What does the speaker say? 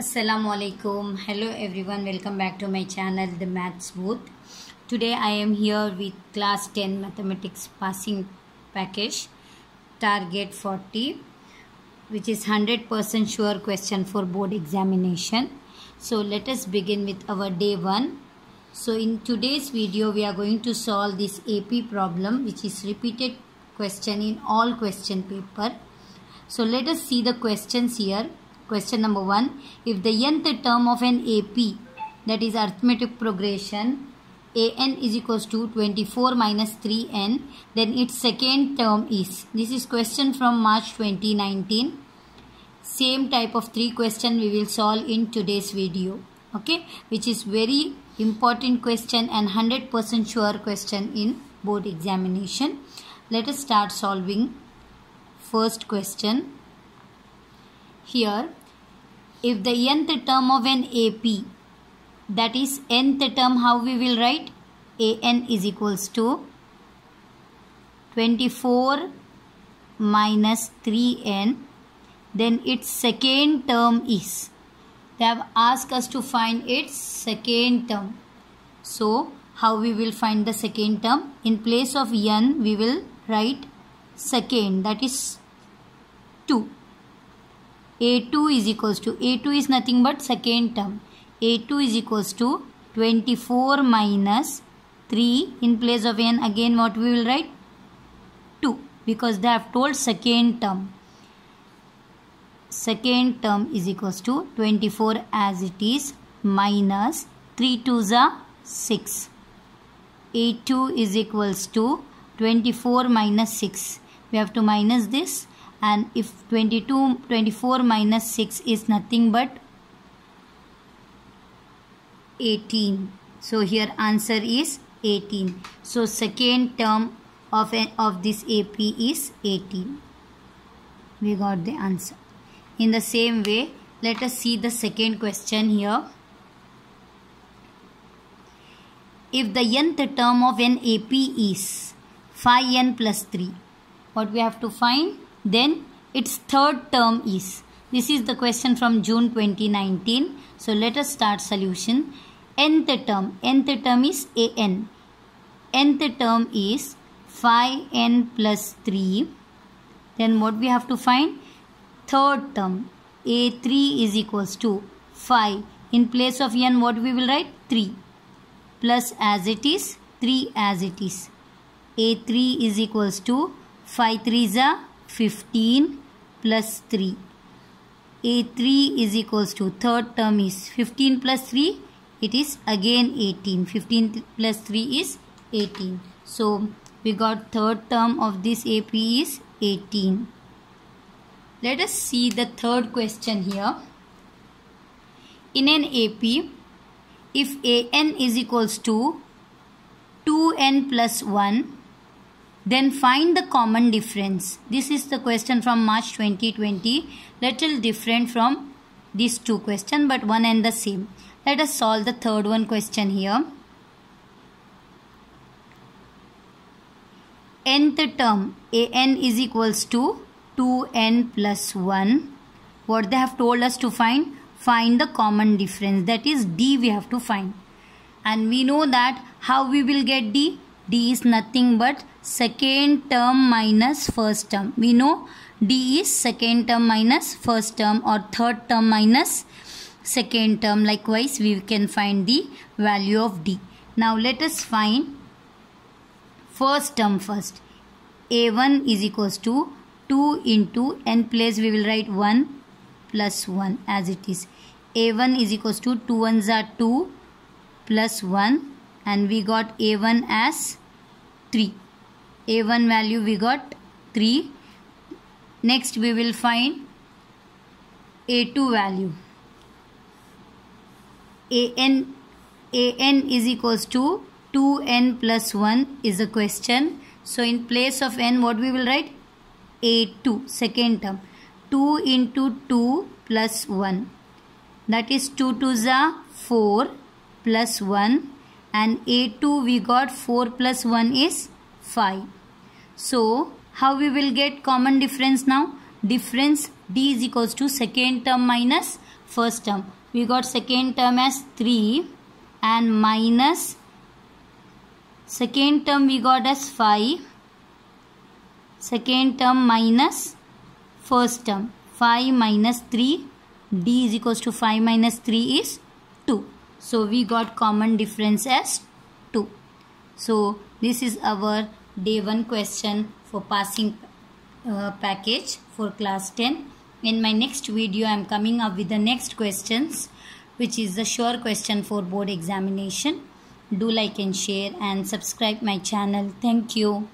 Assalamu alaikum. Hello everyone. Welcome back to my channel The Maths Booth. Today I am here with class 10 mathematics passing package target 40 which is 100% sure question for board examination. So let us begin with our day 1. So in today's video we are going to solve this AP problem which is repeated question in all question paper. So let us see the questions here. Question number 1. If the nth term of an AP that is arithmetic progression an is equals to 24 minus 3n then its second term is. This is question from March 2019. Same type of three question we will solve in today's video. Okay. Which is very important question and 100% sure question in board examination. Let us start solving first question. Here, if the nth term of an AP, that is nth term, how we will write? an is equals to 24 minus 3n. Then its second term is. They have asked us to find its second term. So, how we will find the second term? In place of n, we will write second, that is 2 a2 is equals to a2 is nothing but second term. A2 is equals to 24 minus 3 in place of n. Again what we will write? 2 because they have told second term. Second term is equals to 24 as it is minus 3 2 are 6 a2 is equals to 24 minus 6 we have to minus this and if 22 24 minus 6 is nothing but 18 so here answer is 18 so second term of a, of this ap is 18 we got the answer. In the same way let us see the second question here. If the nth term of an ap is 5n plus 3 what we have to find then its third term is. This is the question from June 2019. So let us start solution. Nth term. Nth term is an. Nth term is 5n plus 3. Then what we have to find? Third term. a3 is equals to 5. In place of n what we will write? 3. Plus as it is 3 as it is. a3 is equals to 5 3s are 15 plus 3. A3 is equals to third term is 15 plus 3 it is again 18 15 plus 3 is 18 so we got third term of this AP is 18 let us see the third question here. In an AP if an is equals to 2n plus 1 then find the common difference. This is the question from March 2020. Little different from these two questions but one and the same. Let us solve the third one question here. Nth term an is equals to 2n plus 1. What they have told us to find? Find the common difference. That is d we have to find. And we know that how we will get d? d is nothing but second term minus first term. We know D is second term minus first term or third term minus second term. Likewise, we can find the value of D. Now, let us find first term first. A1 is equals to 2 into n place we will write 1 plus 1 as it is. A1 is equals to 2 ones are 2 plus 1 and we got A1 as 3 a1 value we got 3 next we will find a2 value. An an is equals to 2n plus 1 is a question. So in place of n what we will write? A2 second term. 2 into 2 plus 1 that is 2 to the 4 plus 1 and a2 we got 4 plus 1 is 5 so, how we will get common difference now? Difference d is equals to second term minus first term. We got second term as 3 and minus second term we got as 5 second term minus first term. 5 minus 3 d is equals to 5 minus 3 is 2 so we got common difference as 2 so this is our day 1 question for passing uh, package for class 10 in my next video i am coming up with the next questions which is the sure question for board examination. Do like and share and subscribe my channel. Thank you